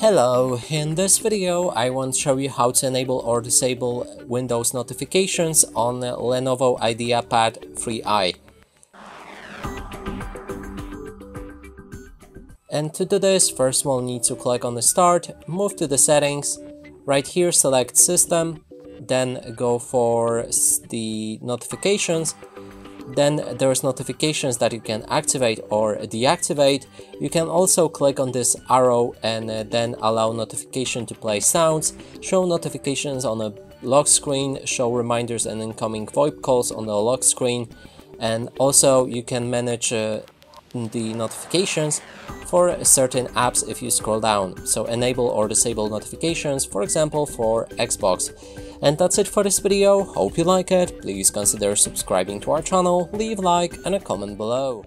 Hello, in this video I want to show you how to enable or disable Windows notifications on Lenovo IdeaPad 3i. And to do this, first we'll need to click on the start, move to the settings, right here select system, then go for the notifications then there's notifications that you can activate or deactivate. You can also click on this arrow and uh, then allow notification to play sounds, show notifications on a lock screen, show reminders and incoming VoIP calls on the lock screen and also you can manage uh, the notifications for certain apps if you scroll down. So enable or disable notifications, for example, for Xbox. And that's it for this video, hope you like it, please consider subscribing to our channel, leave like and a comment below.